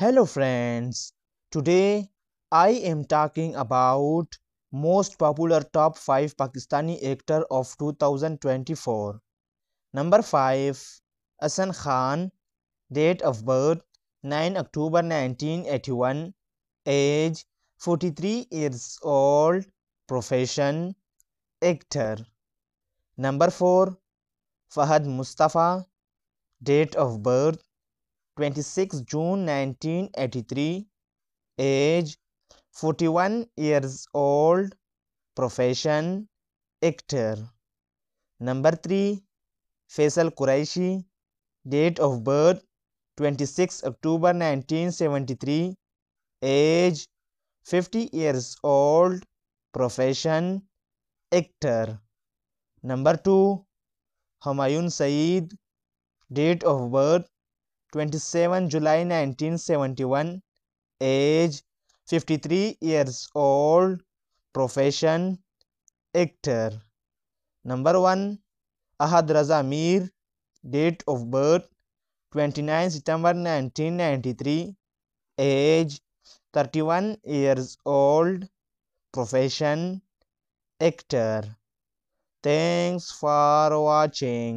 Hello friends, today I am talking about most popular top 5 Pakistani actor of 2024. Number 5 Ahsan Khan Date of birth 9 October 1981 Age 43 years old Profession Actor Number 4 Fahad Mustafa Date of birth 26 June 1983 Age 41 years old Profession Actor. Number 3 Faisal Quraishi Date of birth 26 October 1973 Age 50 years old Profession Actor. Number 2 Humayun Saeed Date of birth 27 July 1971 Age 53 years old Profession Actor. Number 1 Ahad Raza Mir Date of birth 29 September 1993 Age 31 years old Profession Actor. Thanks for watching